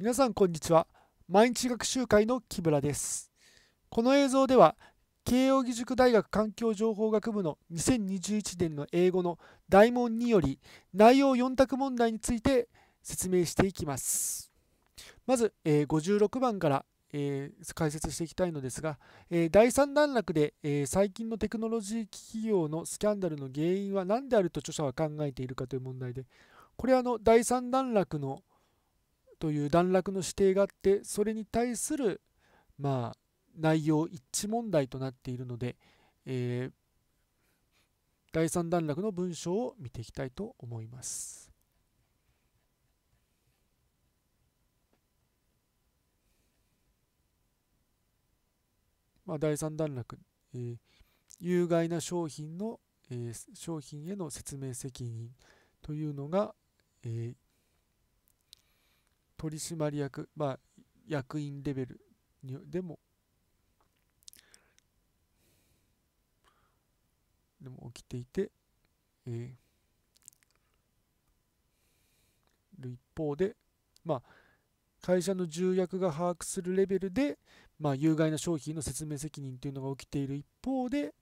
皆さんこんにちは。毎日学習会の木村です。この映像では慶應義塾大学環境情報学部の2021年の英語の大問により内容4択問題について説明していきます。まず、えー、56番から、えー、解説していきたいのですが、えー、第3段落で、え最近のテクノロジー企業のスキャンダルの原因は何であると著者は考えているかという問題でこれはあの第3段落のという段落の指定があってそれに対するまあ内容一致問題となっているので、えー、第3段落の文章を見ていきたいと思います。まあ、第3段落、えー、有害な商品の、えー、商品への説明責任というのが、えー、取締役、まあ、役員レベルにでも、でも起きていて、えー、る一方で、まあ、会社の重役が把握するレベルで、まあ、有害な商品の説明責任というのが起きている一方で、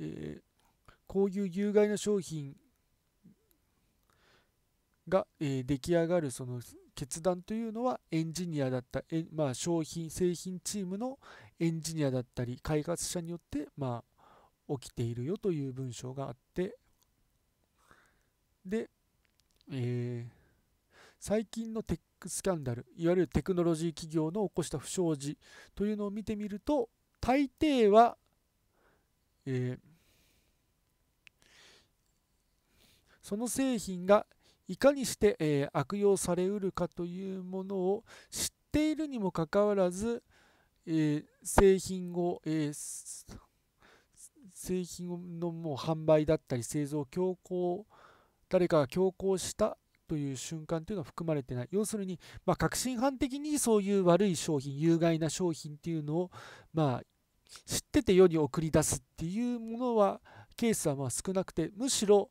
えー、こういう有害な商品が、えー、出来上がるその決断というのはエンジニアだったえ、まあ、商品製品チームのエンジニアだったり開発者によって、まあ、起きているよという文章があって。で、えー、最近のテックスキャンダルいわゆるテクノロジー企業の起こした不祥事というのを見てみると大抵は、えー、その製品がいかにして、えー、悪用されうるかというものを知っているにもかかわらず、えー、製品を、えー、製品のもう販売だったり製造強行誰かが強行したという瞬間というのは含まれてない。要するに、まあ、革新犯的にそういう悪い商品有害な商品っていうのを、まあ、知ってて世に送り出すっていうものはケースはまあ少なくてむしろ、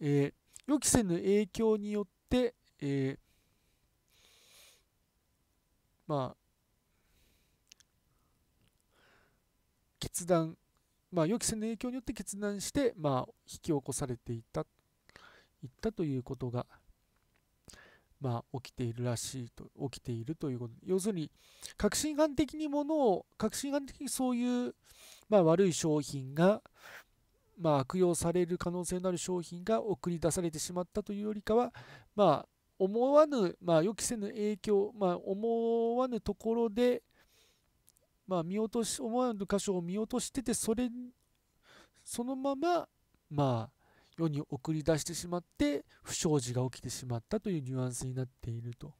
えー予期せぬ影響によって、えー、まあ、決断、まあ、予期せぬ影響によって決断して、まあ、引き起こされていた、いったということが、まあ、起きているらしいと、起きているということ。要するに、革新犯的にものを、革新犯的にそういう、まあ、悪い商品が、まあ、悪用される可能性のある商品が送り出されてしまったというよりかは、まあ、思わぬ、まあ、予期せぬ影響、まあ、思わぬところで、まあ、見落とし、思わぬ箇所を見落としてて、それ、そのまま、まあ、世に送り出してしまって、不祥事が起きてしまったというニュアンスになっていると、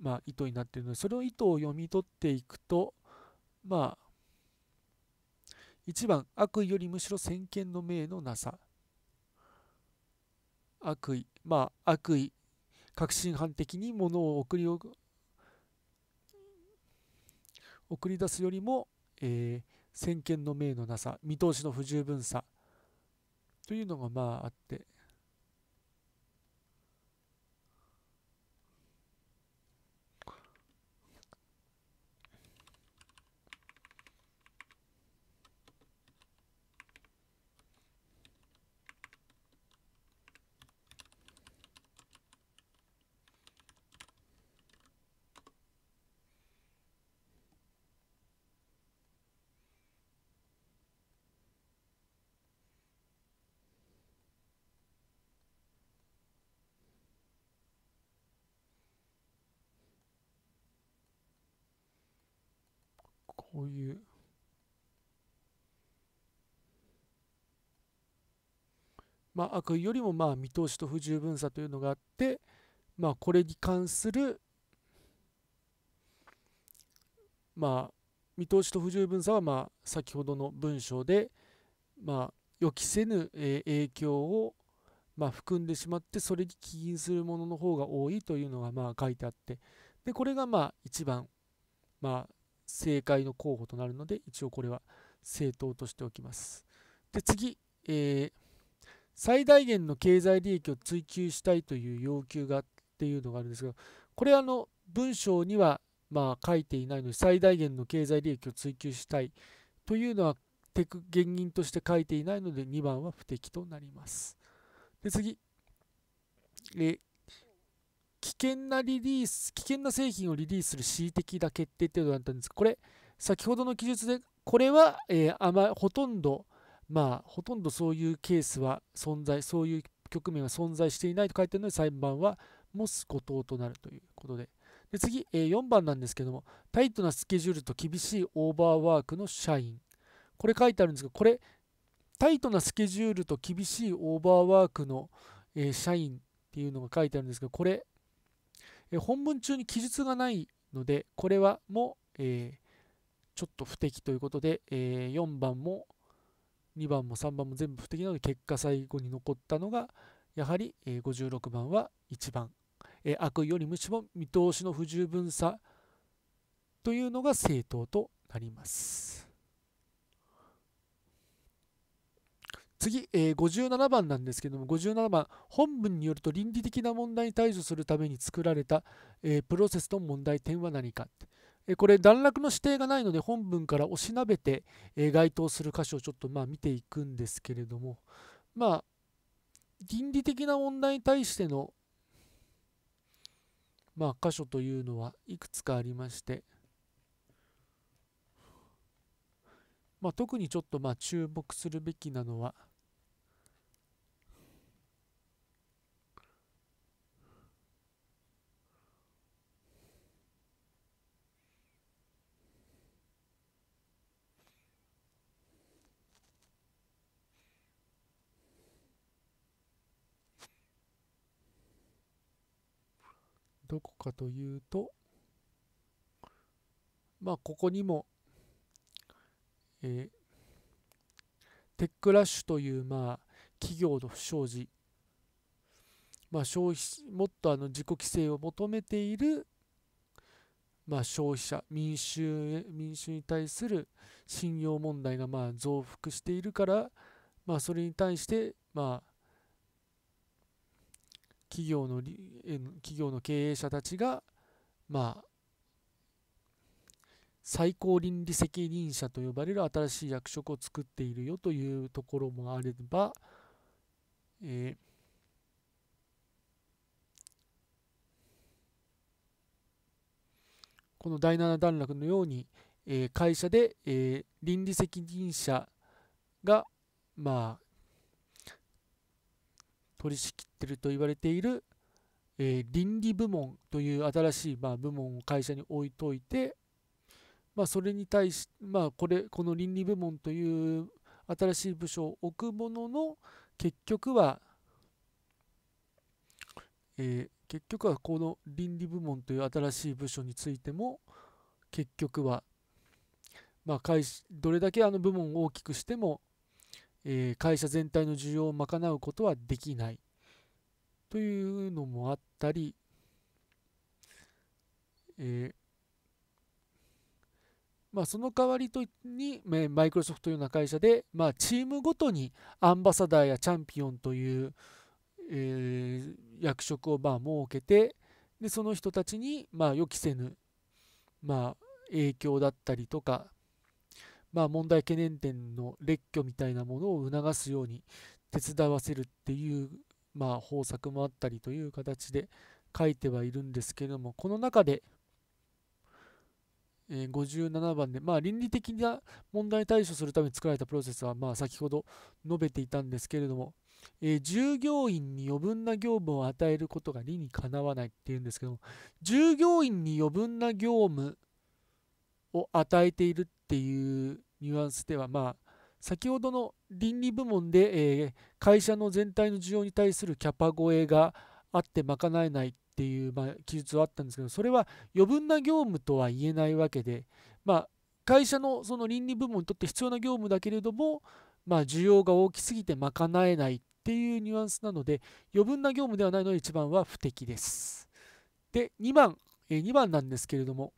まあ、意図になっているので、その意図を読み取っていくと、まあ、1番、悪意よりむしろ先見の明のなさ。悪意、まあ悪意、確信犯的に物を送り送り出すよりも、えー、先見の明のなさ、見通しの不十分さというのがまああって、こういう。まあ、悪意よりもまあ見通しと不十分さというのがあって、まあ、これに関する、まあ、見通しと不十分さはまあ先ほどの文章で、まあ、予期せぬ影響をまあ含んでしまってそれに起因するものの方が多いというのがまあ書いてあって。でこれがまあ一番まあ正解の候補となるので、一応これは正当としておきます。で、次、えー、最大限の経済利益を追求したいという要求がっていうのがあるんですが、これあの文章にはまあ書いていないので、最大限の経済利益を追求したいというのはテク原因として書いていないので、2番は不適となります。で次、え危険なリリース、危険な製品をリリースする恣意的な決定っていうのがあったんです、これ、先ほどの記述で、これは、えー、あまほとんど、まあ、ほとんどそういうケースは存在、そういう局面は存在していないと書いてあるので、裁判はもす誤答となるということで。で次、えー、4番なんですけども、タイトなスケジュールと厳しいオーバーワークの社員。これ書いてあるんですが、これ、タイトなスケジュールと厳しいオーバーワークの、えー、社員っていうのが書いてあるんですが、これ、え、本文中に記述がないので、これはもう、えー、ちょっと不適ということで、え4番も2番も3番も全部不適なので、結果最後に残ったのが、やはり、え56番は1番、え悪意よりむしろ見通しの不十分さというのが正当となります。次、えー、57番なんですけども、57番、本文によると倫理的な問題に対処するために作られた、えー、プロセスの問題点は何か。えこれ、段落の指定がないので、本文から押しなべて、え該当する箇所をちょっとまあ見ていくんですけれども、まあ、倫理的な問題に対しての、まあ、箇所というのはいくつかありまして、まあ、特にちょっとまあ注目するべきなのは、どこかというと、まあ、ここにも、えー、テックラッシュという、まあ、企業の不祥事、まあ、消費もっとあの自己規制を求めている、まあ、消費者民衆民衆に対する信用問題がまあ増幅しているから、まあ、それに対して、まあ、企業の企業の経営者たちが、まあ、最高倫理責任者と呼ばれる新しい役職を作っているよというところもあれば、えー、この第7段落のように、えー、会社で、えー、倫理責任者が、まあ、取り仕切ってると言われている、えー、倫理部門という新しい、まあ、部門を会社に置いといて、まあ、それに対し、まあ、これこの倫理部門という新しい部署を置くものの結局は、えー、結局はこの倫理部門という新しい部署についても結局は、まあ、会どれだけあの部門を大きくしてもえー、会社全体の需要を賄うことはできない。というのもあったり、えー、まあ、その代わりとにマイクロソフトような会社で、まあ、チームごとにアンバサダーやチャンピオンという、えー、役職をまあ設けてでその人たちにまあ予期せぬ、まあ、影響だったりとかまあ、問題懸念点の列挙みたいなものを促すように手伝わせるっていう、まあ、方策もあったりという形で書いてはいるんですけれどもこの中で、え、57番で、まあ、倫理的な問題対処するために作られたプロセスは、まあ、先ほど述べていたんですけれども、えー、従業員に余分な業務を与えることが理にかなわないっていうんですけども従業員に余分な業務を与えているっていうニュアンスでは、まあ、先ほどの倫理部門で、えー、会社の全体の需要に対するキャパ超えがあって賄えないっていう、まあ、記述はあったんですけど、それは余分な業務とは言えないわけで、まあ、会社のその倫理部門にとって必要な業務だけれども、まあ、需要が大きすぎて賄えないっていうニュアンスなので、余分な業務ではないので1番は不適です。で、2番、えー、2番なんですけれども、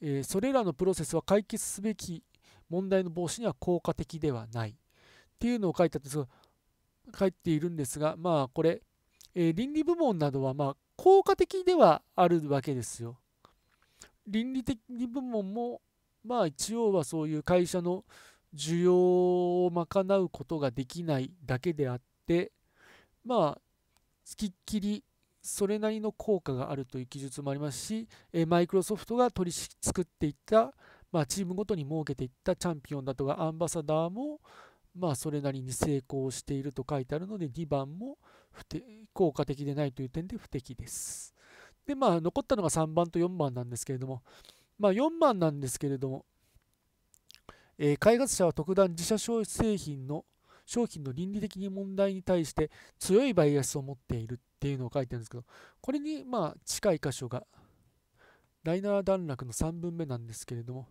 えー、それらのプロセスは解決すべき問題の防止には効果的ではないっていうのを書いてあって書いているんですが、まあこれ、えー、倫理部門などは、まあ、効果的ではあるわけですよ。倫理的部門も、まあ一応はそういう会社の需要を賄うことができないだけであって、まあ、つきっきりそれなりの効果があるという記述もありますし、マイクロソフトが取り作っていった、まあ、チームごとに設けていったチャンピオンだとかアンバサダーも、まあ、それなりに成功していると書いてあるので、2番も効果的でないという点で不適です。で、まあ、残ったのが3番と4番なんですけれども、まあ、4番なんですけれども、えー、開発者は特段自社製品の商品の倫理的に問題に対して強いバイアスを持っているっていうのを書いてるんですけど、これにまあ近い箇所が、ライナー段落の3分目なんですけれども、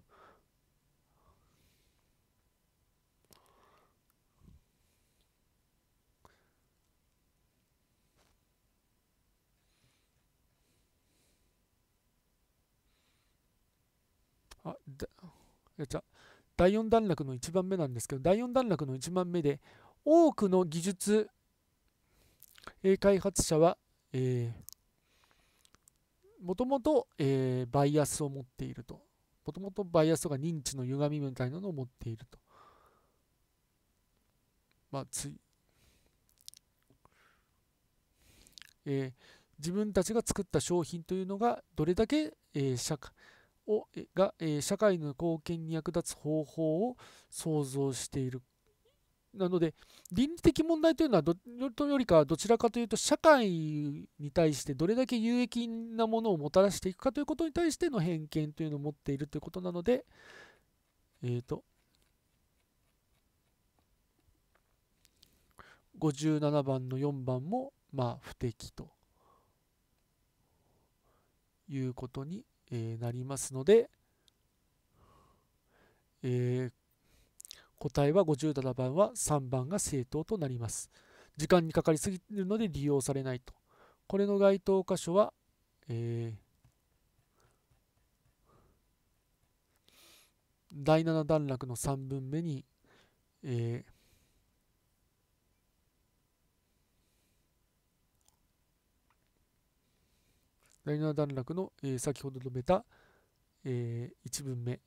あ、だ、やっちゃ、第4段落の1番目なんですけど、第4段落の1番目で、多くの技術開発者は、えー、もともと、えー、バイアスを持っていると。もともとバイアスとか認知の歪みみたいなのを持っていると。まあ、つい、えー、自分たちが作った商品というのがどれだけ、えー、社会をが、え、社会の貢献に役立つ方法を想像している。なので、倫理的問題というのはど、よりかはどちらかというと、社会に対してどれだけ有益なものをもたらしていくかということに対しての偏見というのを持っているということなので、えっ、ー、と、57番の4番も、まあ、不適ということに、えー、なりますので、えー、答えは57番は3番が正答となります。時間にかかりすぎるので利用されないと。これの該当箇所は、えー、第7段落の3分目に、えー、第7段落の、えー、先ほど述べた、えー、1文目。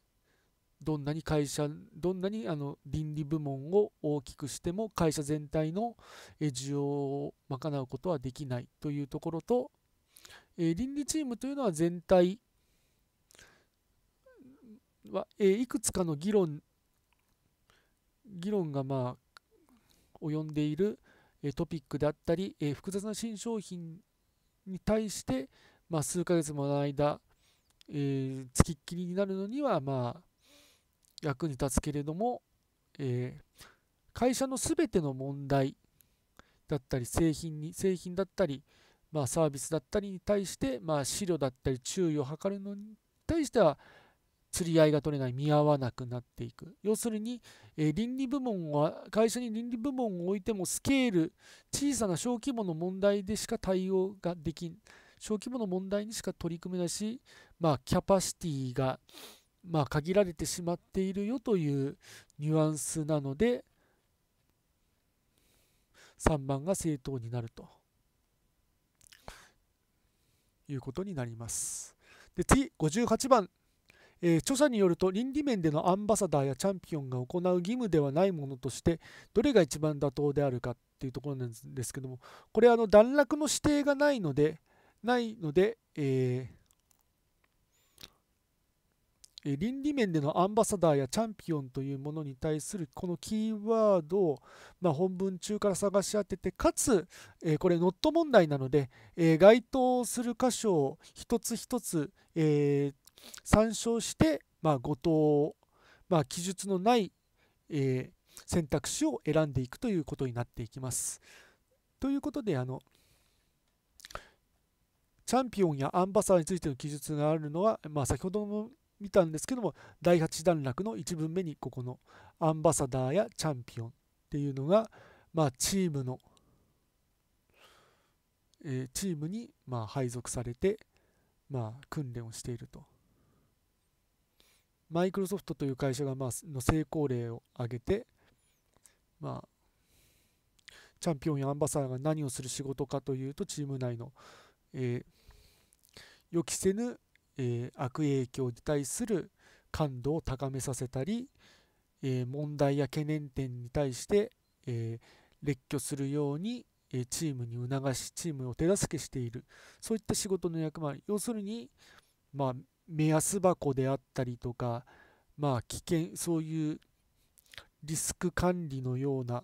どんなに会社、どんなにあの倫理部門を大きくしても会社全体の需要を賄うことはできないというところと、え倫理チームというのは全体は、えいくつかの議論、議論がまあ及んでいるトピックであったり、え複雑な新商品に対して、まあ、数ヶ月もの間、えー、つきっきりになるのには、まあ、役に立つけれども、えー、会社のすべての問題だったり製品に製品だったり、まあ、サービスだったりに対して、まあ、資料だったり注意を図るのに対しては釣り合いが取れない見合わなくなっていく。要するに、えー、倫理部門は会社に倫理部門を置いてもスケール小さな小規模の問題でしか対応ができん。小規模の問題にしか取り組めないし、まあ、キャパシティがまあ、限られてしまっているよというニュアンスなので3番が正当になるということになります。で次58番、えー、著者によると倫理面でのアンバサダーやチャンピオンが行う義務ではないものとしてどれが一番妥当であるかっていうところなんですけどもこれあの段落の指定がないのでないので、えー倫理面でのアンバサダーやチャンピオンというものに対するこのキーワードを、まあ、本文中から探し当ててかつ、えこれノット問題なので、え該当する箇所を一つ一つ、え参照して、まあ、誤答、まあ、記述のない、え選択肢を選んでいくということになっていきます。ということであのチャンピオンやアンバサダーについての記述があるのは、まあ、先ほども見たんですけども第8段落の1文目にここのアンバサダーやチャンピオンっていうのが、まあ、チームの、えー、チームにま配属されて、まあ、訓練をしていると。マイクロソフトという会社がまあの成功例を挙げて、まあ、チャンピオンやアンバサダーが何をする仕事かというとチーム内の、えー、予期せぬ、えー、悪影響に対する感度を高めさせたり、えー、問題や懸念点に対して、え列挙するように、えチームに促しチームを手助けしている。そういった仕事の役割要するに、まあ、目安箱であったりとか、まあ、危険そういうリスク管理のような、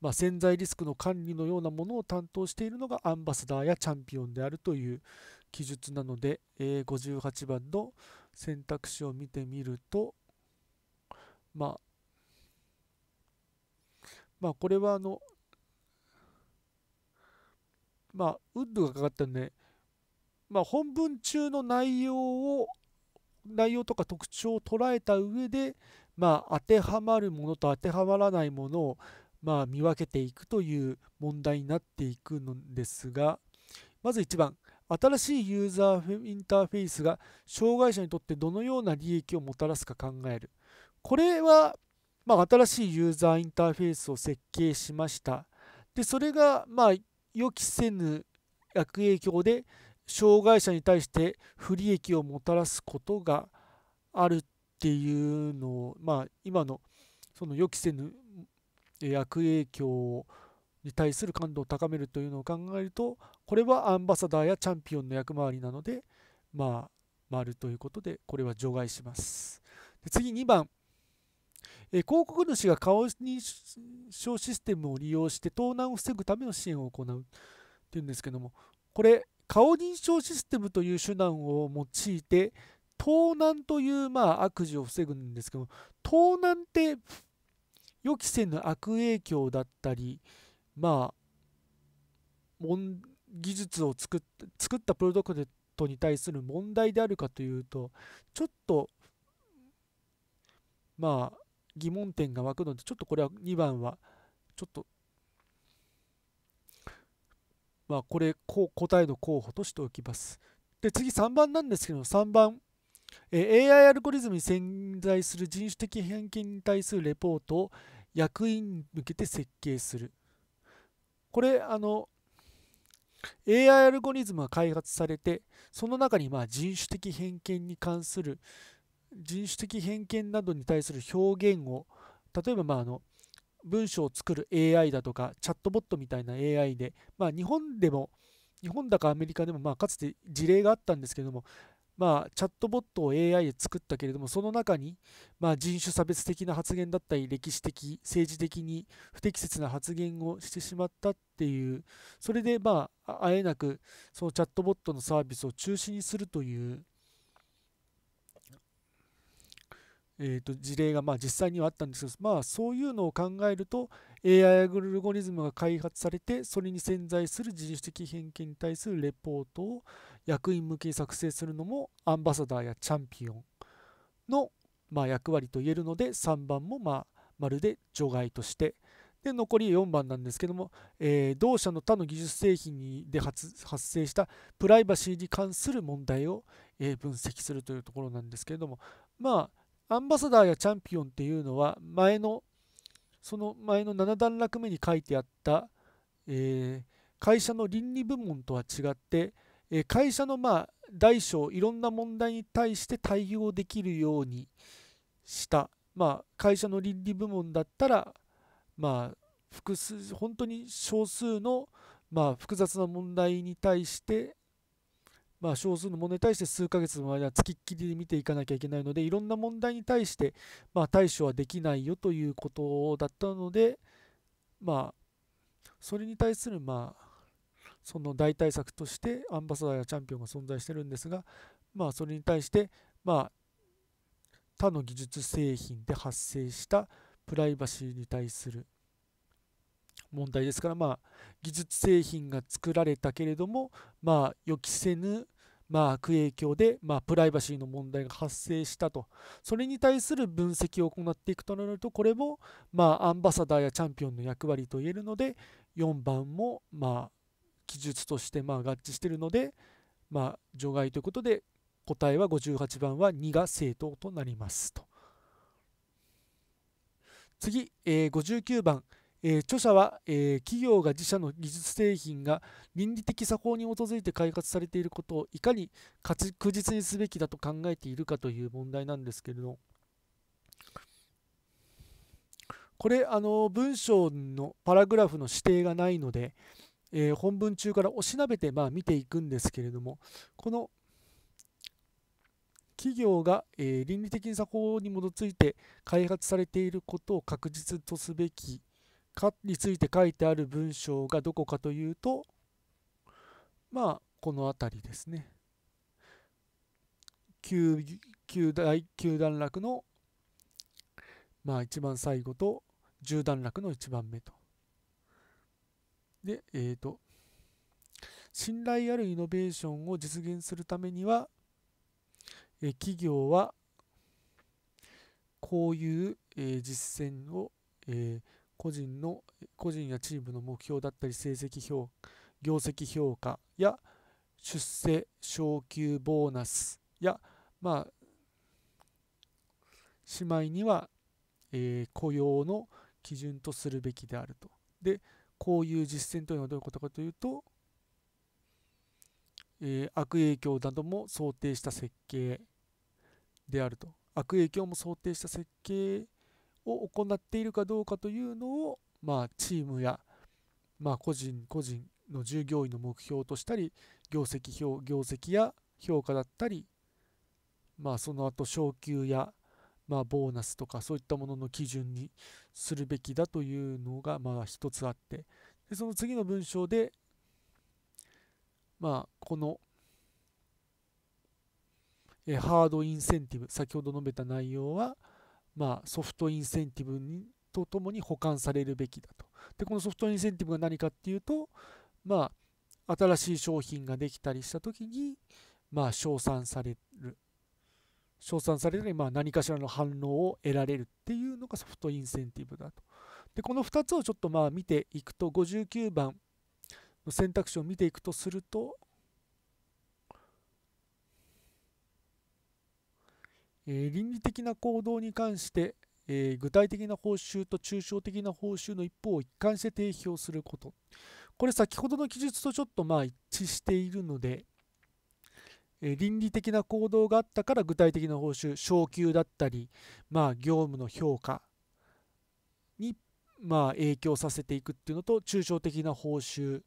まあ、潜在リスクの管理のようなものを担当しているのがアンバサダーやチャンピオンであるという記述なので、えー、58番の選択肢を見てみると、まあ、まあ、これはあの、まあ、ウッドがかかったんで、まあ、本文中の内容を、内容とか特徴を捉えた上で、まあ、当てはまるものと当てはまらないものを、まあ、見分けていくという問題になっていくのですが、まず1番、新しいユーザーインターフェースが障害者にとってどのような利益をもたらすか考える。これは、まあ、新しいユーザーインターフェースを設計しました。で、それが、まあ、予期せぬ悪影響で障害者に対して不利益をもたらすことがあるっていうのを、まあ、今のその予期せぬ悪影響をに対する感度を高めるというのを考えると、これはアンバサダーやチャンピオンの役回りなので、まあ、丸ということで、これは除外します。で次、2番。え広告主が顔認証システムを利用して盗難を防ぐための支援を行うっていうんですけども、これ、顔認証システムという手段を用いて、盗難というまあ悪事を防ぐんですけども盗難って予期せぬ悪影響だったり、まあ、技術を作っ作ったプロダクトに対する問題であるかというと、ちょっと、まあ、疑問点が湧くので、ちょっとこれは2番は、ちょっと、まあ、これこ、答えの候補としておきます。で、次3番なんですけど、3番、え AI アルゴリズムに潜在する人種的偏見に対するレポートを役員に向けて設計する。これ、あの、AI アルゴリズムが開発されて、その中にまあ人種的偏見に関する、人種的偏見などに対する表現を、例えばまああの文章を作る AI だとか、チャットボットみたいな AI で、まあ、日本でも、日本だかアメリカでもまあかつて事例があったんですけども、まあ、チャットボットを AI で作ったけれども、その中に、まあ、人種差別的な発言だったり、歴史的、政治的に不適切な発言をしてしまったっていう、それで、まあ、あえなく、そのチャットボットのサービスを中止にするという、えー、と事例がまあ実際にはあったんですけど、まあ、そういうのを考えると AI アルゴリズムが開発されてそれに潜在する人種的偏見に対するレポートを役員向けに作成するのもアンバサダーやチャンピオンのまあ役割と言えるので3番もまあまるで除外として。で残り4番なんですけども、えー、同社の他の技術製品で発生したプライバシーに関する問題を、えー、分析するというところなんですけれどもまあアンバサダーやチャンピオンっていうのは前のその前の7段落目に書いてあった、えー、会社の倫理部門とは違って、えー、会社のまあ大小いろんな問題に対して対応できるようにした、まあ、会社の倫理部門だったら、まあ、複数本当に少数の、まあ、複雑な問題に対してまあ、少数の問題に対して数ヶ月の間、つきっきりで見ていかなきゃいけないので、いろんな問題に対して、まあ、対処はできないよということだったので、まあ、それに対する、まあ、その代替策としてアンバサダーやチャンピオンが存在してるんですが、まあ、それに対して、まあ、他の技術製品で発生したプライバシーに対する問題ですから、まあ、技術製品が作られたけれども、まあ、予期せぬ、まあ、悪影響で、まあ、プライバシーの問題が発生したと、それに対する分析を行っていくとなると、これも、まあ、アンバサダーやチャンピオンの役割と言えるので、4番も、まあ、記述としてまあ合致しているので、まあ、除外ということで、答えは58番は2が正答となりますと。次、えー、59番。えー、著者は、えー、企業が自社の技術製品が倫理的作法に基づいて開発されていることをいかに確実にすべきだと考えているかという問題なんですけれど。これあの文章のパラグラフの指定がないので、えー、本文中からおしなべてまあ見ていくんですけれどもこの企業が、えー、倫理的作法に基づいて開発されていることを確実とすべきかについて書いてある文章がどこかというとまあこの辺りですね。9, 9, 大9段落のまあ一番最後と10段落の1番目と。で、えっ、ー、と、信頼あるイノベーションを実現するためには、え企業はこういう、え実践を、え個人の個人やチームの目標だったり成績評業績評価や出世昇給ボーナスやまあしまいには、えー、雇用の基準とするべきであると。で、こういう実践というのはどういうことかというと、えー、悪影響なども想定した設計であると。悪影響も想定した設計を行っているかどうかというのを、まあ、チームや、まあ、個人個人の従業員の目標としたり業績評業績や評価だったり、まあ、その後昇給やまあ、ボーナスとかそういったものの基準にするべきだというのがまあ一つあってでその次の文章でまあこのえハードインセンティブ先ほど述べた内容はまあソフトインセンティブにとともに保管されるべきだとでこのソフトインセンティブが何かっていうとまあ新しい商品ができたりした時にまあ称賛される称賛されたり、まあ、何かしらの反応を得られるっていうのがソフトインセンティブだと。で、この2つをちょっとまあ見ていくと、59番の選択肢を見ていくとすると、え、倫理的な行動に関して、え、具体的な報酬と抽象的な報酬の一方を一貫して提供すること。これ先ほどの記述とちょっとまあ一致しているので、え倫理的な行動があったから具体的な報酬昇給だったり、まあ、業務の評価に、まあ、影響させていくっていうのと抽象的な報酬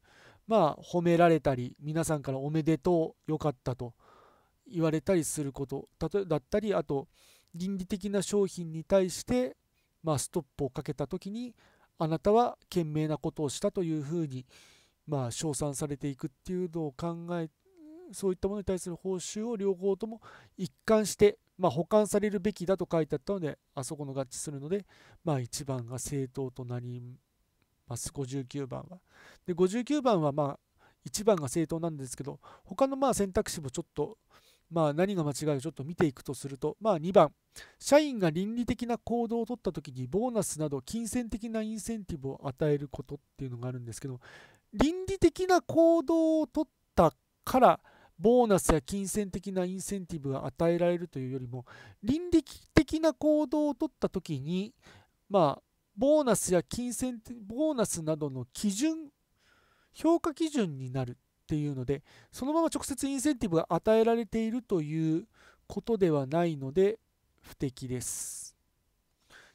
まあ褒められたり皆さんからおめでとうよかったと言われたりすることだったりあと倫理的な商品に対して、まあ、ストップをかけた時にあなたは賢明なことをしたというふうにまあ称賛されていくっていうのを考えそういったものに対する報酬を両方とも一貫して、まあ、保管されるべきだと書いてあったので、あそこの合致するので、まあ、1番が正当となります、59番は。で、59番は、まあ、1番が正当なんですけど、他のまあ選択肢もちょっと、まあ、何が間違いかちょっと見ていくとすると、まあ、2番、社員が倫理的な行動をとったときに、ボーナスなど金銭的なインセンティブを与えることっていうのがあるんですけど、倫理的な行動をとったから、ボーナスや金銭的なインセンティブが与えられるというよりも倫理的な行動をとった時にまあボーナスや金銭ボーナスなどの基準評価基準になる。っていうのでそのまま直接インセンティブが与えられているということではないので不適です。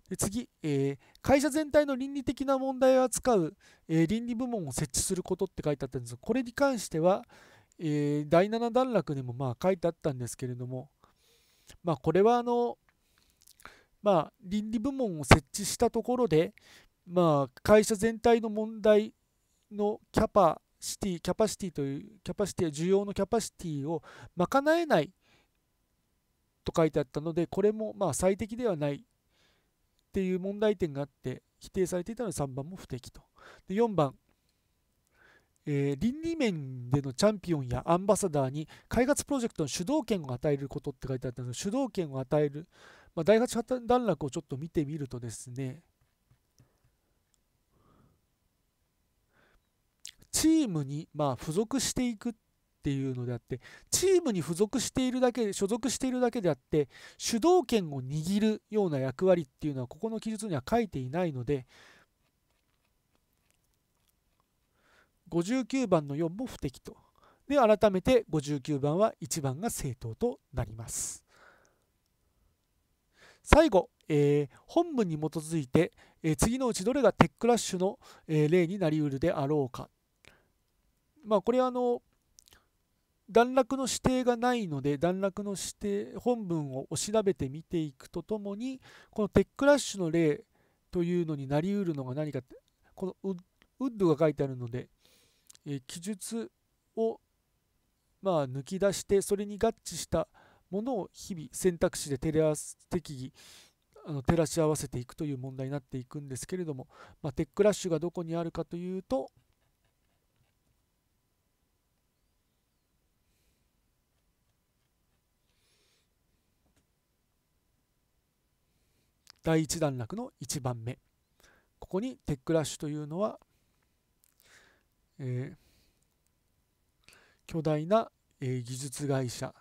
で次、えー、会社全体の倫理的な問題を扱う、えー、倫理部門を設置することって書いてあったんですがこれに関しては、えー、第7段落にもまあ書いてあったんですけれども、まあ、これはあの、まあ、倫理部門を設置したところで、まあ、会社全体の問題のキャパシティ、キャパシティという、キャパシティ、需要のキャパシティを賄えないと書いてあったので、これもまあ最適ではないっていう問題点があって、否定されていたので3番も不適と。で4番、えー、倫理面でのチャンピオンやアンバサダーに開発プロジェクトの主導権を与えることって書いてあったんで、主導権を与える、まあ、第8段落をちょっと見てみるとですね、チームにまあ付属していくっていうのであって、チームに付属しているだけ、所属しているだけであって、主導権を握るような役割っていうのは、ここの記述には書いていないので、59番の4も不適と。で、改めて59番は1番が正当となります。最後、えー、本文に基づいて、えー、次のうちどれがテックラッシュの、えー、例になりうるであろうか。まあ、これはあの段落の指定がないので段落の指定本文をお調べてみていくとともにこのテックラッシュの例というのになりうるのが何かってこのウッドが書いてあるので、え、記述をまあ抜き出してそれに合致したものを日々選択肢でテレア適宜あの照らし合わせていくという問題になっていくんですけれども、まあ、テックラッシュがどこにあるかというと第1段落の1番目ここにテックラッシュというのは、えー、巨大な、えー、技術会社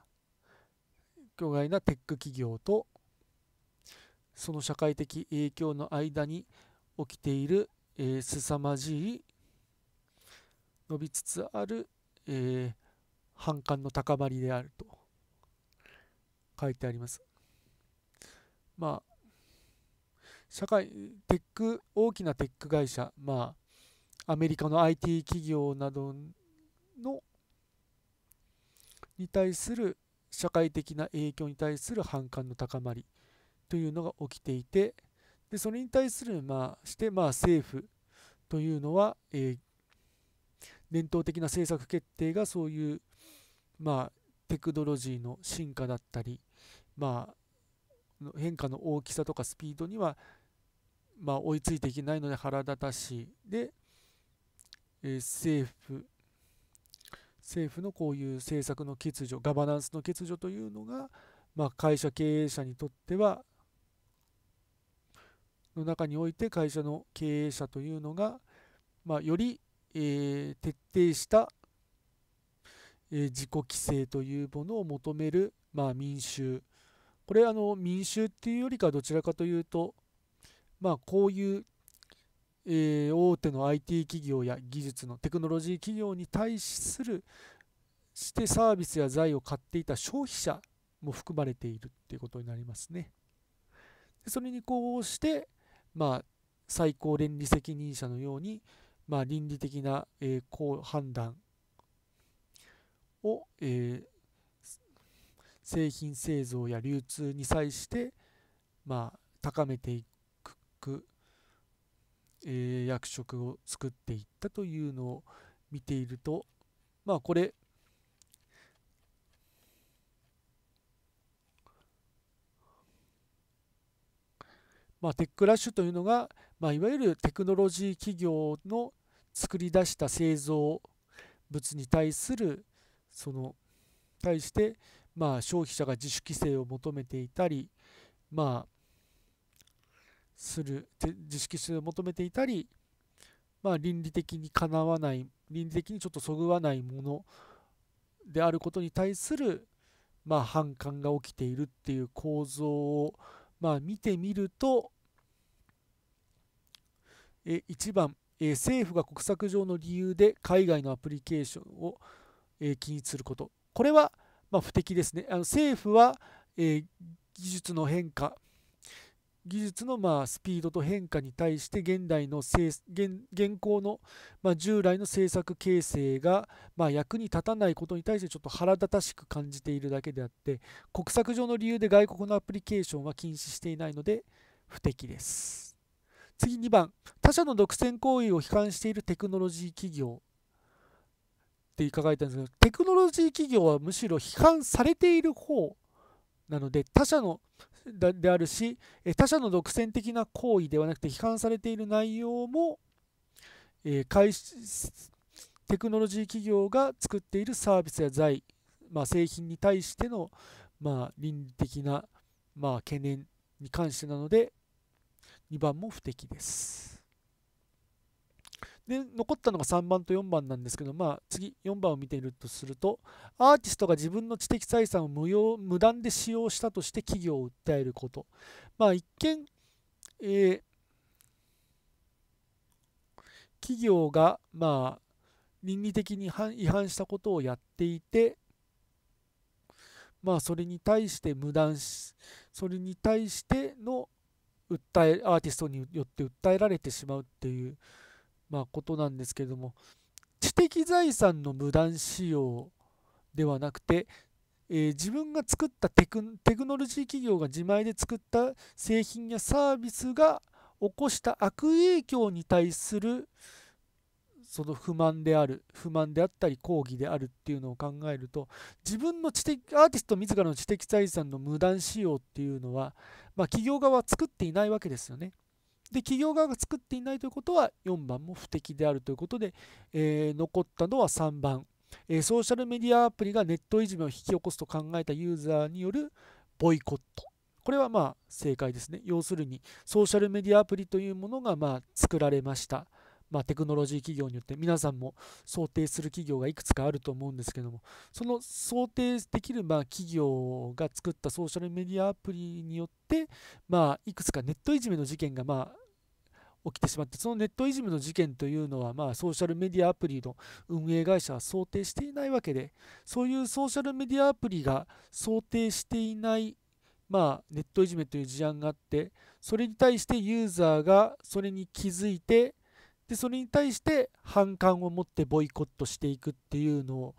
巨大なテック企業とその社会的影響の間に起きている、えー、凄まじい伸びつつある、えー、反感の高まりであると書いてあります。まあ社会テック大きなテック会社まあアメリカの IT 企業などのに対する社会的な影響に対する反感の高まりというのが起きていてでそれに対するまあしてまあ政府というのは、えー、伝統的な政策決定がそういうまあテクノロジーの進化だったりまあ変化の大きさとかスピードにはまあ、追いついていけないので腹立たしい。で、えー、政府、政府のこういう政策の欠如、ガバナンスの欠如というのが、まあ、会社経営者にとっては、の中において会社の経営者というのが、まあ、より、えー、徹底した、えー、自己規制というものを求める、まあ、民衆。これあの民衆っていうよりかどちらかというとまあ、こういう、えー、大手の IT 企業や技術のテクノロジー企業に対するしてサービスや財を買っていた消費者も含まれているっていうことになりますね。でそれにこうして、まあ、最高倫理責任者のように、まあ、倫理的な、えー、こう判断を、えー、製品製造や流通に際して、まあ、高めていく、えー、役職を作っていったというのを見ているとまあこれまあ、テックラッシュというのが、まあ、いわゆるテクノロジー企業の作り出した製造物に対するその対して、まあ、消費者が自主規制を求めていたり、まあ、する自主規制を求めていたり、まあ、倫理的にかなわない倫理的にちょっとそぐわないものであることに対する、まあ、反感が起きているっていう構造を、まあ、見てみるとえ1番え政府が国策上の理由で海外のアプリケーションをえ禁止すること。これはま不適ですね。あの政府はえ技術の変化技術のまあスピードと変化に対して現代の現現行のまあ従来の政策形成がまあ役に立たないことに対してちょっと腹立たしく感じているだけであって国策上の理由で外国のアプリケーションは禁止していないので不適です。次2番。他社の独占行為を批判しているテクノロジー企業。って書かれてるんですけどテクノロジー企業はむしろ批判されている方なので他社のであるし他者の独占的な行為ではなくて批判されている内容も、えテクノロジー企業が作っているサービスや財、まあ、製品に対しての、まあ、倫理的な、まあ、懸念に関してなので2番も不適です。で残ったのが3番と4番なんですけど、まあ、次4番を見ているとするとアーティストが自分の知的財産を無用無断で使用したとして企業を訴えること、まあ、一見、えー、企業が、まあ倫理的に違反したことをやっていて、まあ、それに対して無断し、それに対しての訴え、アーティストによって訴えられてしまうっていう、まあ、ことなんですけれども、知的財産の無断使用ではなくて、えー、自分が作ったテクノロジー企業が自前で作った製品やサービスが起こした悪影響に対するその不満である不満であったり抗議であるっていうのを考えると自分の知的アーティスト自らの知的財産の無断使用っていうのは、まあ、企業側は作っていないわけですよね。で企業側が作っていないということは4番も不適であるということで、えー、残ったのは3番、えー、ソーシャルメディアアプリがネットいじめを引き起こすと考えたユーザーによるボイコット。これはまあ正解ですね。要するにソーシャルメディアアプリというものがまあ作られました。まあ、テクノロジー企業によって皆さんも想定する企業がいくつかあると思うんですけどもその想定できるまあ企業が作ったソーシャルメディアアプリによって、まあ、いくつかネットいじめの事件がまあ起きてしまってそのネットいじめの事件というのは、まあ、ソーシャルメディアアプリの運営会社は想定していないわけでそういうソーシャルメディアアプリが想定していない、まあ、ネットいじめという事案があってそれに対してユーザーがそれに気づいてでそれに対して反感を持ってボイコットしていくっていうのを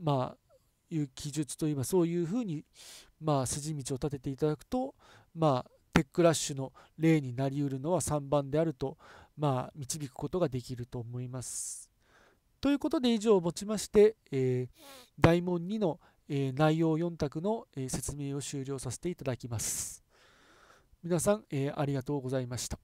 まあいう記述といいますそういうふうにまあ筋道を立てていただくとまあテックラッシュの例になりうるのは3番であるとまあ導くことができると思います。ということで以上をもちまして、えー、大問2の、えー、内容4択の、えー、説明を終了させていただきます。皆さん、えありがとうございました。